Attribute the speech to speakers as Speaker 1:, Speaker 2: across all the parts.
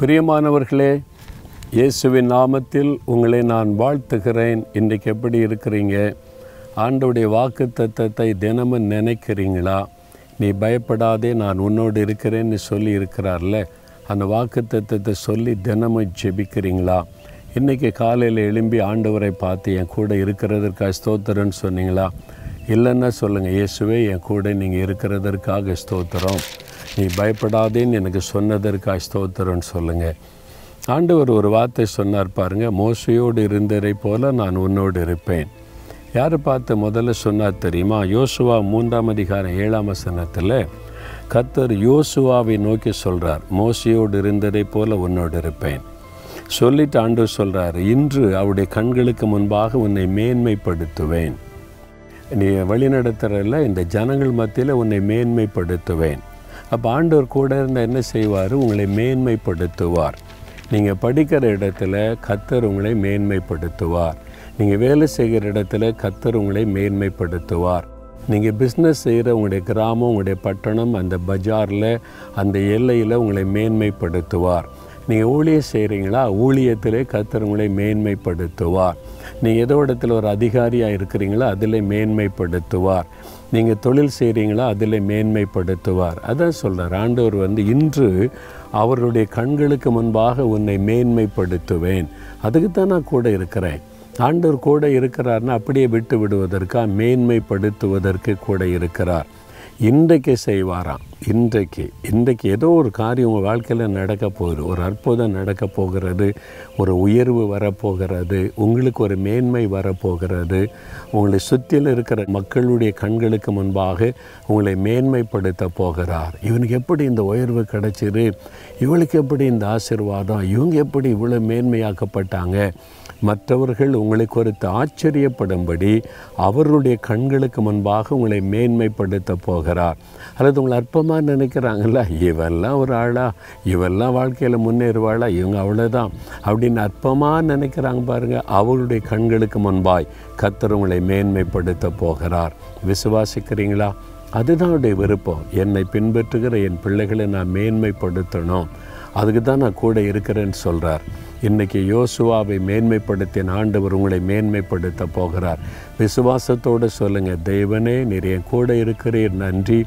Speaker 1: பிரியமானவர்களே இயேசுவின் நாமத்தில் உங்களை நான் வாழ்த்துகிறேன். இன்றைக்கு எப்படி இருக்கிறீங்க? ஆண்டோடைய வாக்கு தத்தத்தை தினமும் நினைக்கிறீங்களா? நீ பயப்படாதே நான் உன்னோடு இருக்கிறேன்னு சொல்லி இருக்கிறார்ல? அந்த வாக்கு தத்தத்தை சொல்லி தினமும் ஜெபிக்கிறீங்களா? இன்றைக்கி காலையில் எழும்பி ஆண்டவரை பார்த்து என் கூட இருக்கிறதற்காக ஸ்தோத்திரன்னு சொன்னீங்களா? இல்லைன்னா சொல்லுங்கள் இயேசுவே என் கூட நீங்கள் இருக்கிறதற்காக ஸ்தோத்திரம். நீ பயப்படாதேன்னு எனக்கு சொன்னதற்காக ஸ்தோத்திரம்னு சொல்லுங்கள் ஆண்டவர் ஒரு வார்த்தை சொன்னார் பாருங்கள் மோசையோடு இருந்ததை போல நான் உன்னோடு இருப்பேன். யார் பார்த்து முதல்ல சொன்னார் தெரியுமா? யோசுவா மூன்றாம் அதிகாரம் ஏழாம் வசனத்தில் கத்தர் யோசுவாவை நோக்கி சொல்கிறார் மோசையோடு இருந்ததை போல உன்னோடு இருப்பேன். சொல்லிட்டு ஆண்டு சொல்கிறார் இன்று அவருடைய கண்களுக்கு முன்பாக உன்னை மேன்மைப்படுத்துவேன். நீ வழிநடத்துறல இந்த ஜனங்கள் மத்தியில் உன்னை மேன்மைப்படுத்துவேன். அப்போ ஆண்டவர் கூட இருந்தால் என்ன செய்வார்? உங்களை மேன்மைப்படுத்துவார். நீங்கள் படிக்கிற இடத்துல கத்தர் உங்களை மேன்மைப்படுத்துவார். நீங்கள் வேலை செய்கிற இடத்துல கத்தர் உங்களை மேன்மைப்படுத்துவார். நீங்கள் பிஸ்னஸ் செய்கிற உங்களுடைய கிராமம் உங்களுடைய பட்டணம் அந்த பஜாரில் அந்த எல்லையில் உங்களை மேன்மைப்படுத்துவார். நீங்கள் ஊழியம் செய்கிறீங்களா ஊழியத்திலே கத்தர் உங்களை மேன்மைப்படுத்துவார். நீங்கள் ஏதோ இடத்துல ஒரு அதிகாரியாக இருக்கிறீங்களா? அதில் மேன்மைப்படுத்துவார். நீங்கள் தொழில் செய்கிறீங்களா அதில் மேன்மைப்படுத்துவார். அதான் சொல்கிறார் ஆண்டவர் வந்து இன்று அவருடைய கண்களுக்கு முன்பாக உன்னை மேன்மைப்படுத்துவேன். அதுக்கு தான் நான் கூட இருக்கிறேன். ஆண்டவர் கூட இருக்கிறார்னா அப்படியே விட்டு விடுவதற்கா? மேன்மைப்படுத்துவதற்கு கூட இருக்கிறார். இன்றைக்கு செய்வாராம். இன்றைக்கு. இன்றைக்கு ஏதோ ஒரு காரியம் உங்கள் வாழ்க்கையில் நடக்க போகுது. ஒரு அற்புதம் நடக்க போகிறது. ஒரு உயர்வு வரப்போகிறது உங்களுக்கு ஒரு மேன்மை வரப்போகிறது உங்களை சுற்றியில் இருக்கிற மக்களுடைய கண்களுக்கு முன்பாக உங்களை மேன்மைப்படுத்த போகிறார். இவனுக்கு எப்படி இந்த உயர்வு கிடைச்சிது? இவளுக்கு எப்படி இந்த ஆசிர்வாதம்? இவங்க எப்படி இவ்வளோ மேன்மையாக்கப்பட்டாங்க? மற்றவர்கள் உங்களை குறித்து ஆச்சரியப்படும்படி அவர்களுடைய கண்களுக்கு முன்பாக உங்களை மேன்மைப்படுத்த போகிறார். அல்லது உங்களை அற்பமாக நினைக்கிறாங்களா இவெல்லாம் ஒரு ஆளா? இவெல்லாம் வாழ்க்கையில் முன்னேறுவாளா? இவங்க அவ்வளோதான் அப்படின்னு அற்பமாக நினைக்கிறாங்க பாருங்கள் அவளுடைய கண்களுக்கு முன்பாய் கத்தர் உங்களை மேன்மைப்படுத்த போகிறார். விசுவாசிக்கிறீங்களா? அதுதான் அவருடைய விருப்பம். என்னை பின்பற்றுகிற என் பிள்ளைகளை நான் மேன்மைப்படுத்தணும். அதுக்கு தான் நான் கூட இருக்கிறேன்னு சொல்கிறார் இன்றைக்கி யோசுவாவை மேன்மைப்படுத்தின ஆண்டவர் உங்களை மேன்மைப்படுத்த போகிறார். விசுவாசத்தோடு சொல்லுங்கள் தேவனே நீர் என் கூட இருக்கிறீர். நன்றி.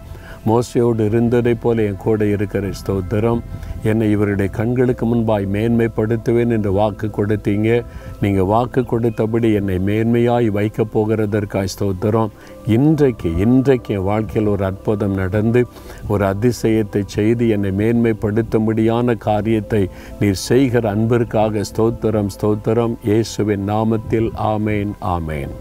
Speaker 1: மோசையோடு இருந்ததை போல என் கூட இருக்கிற ஸ்தோத்திரம். என்னை இவருடைய கண்களுக்கு முன்பாய் மேன்மைப்படுத்துவேன் என்று வாக்கு கொடுத்தீங்க. நீங்கள் வாக்கு கொடுத்தபடி என்னை மேன்மையாய் வைக்கப் போகிறதற்காய் ஸ்தோத்திரம். இன்றைக்கு இன்றைக்கு என் வாழ்க்கையில் ஒரு அற்புதம் நடந்து ஒரு அதிசயத்தை செய்து என்னை மேன்மைப்படுத்தும்படியான காரியத்தை நீர் செய்கிற அன்பிற்காக ஸ்தோத்திரம் ஸ்தோத்திரம். இயேசுவின் நாமத்தில் ஆமேன் ஆமேன்.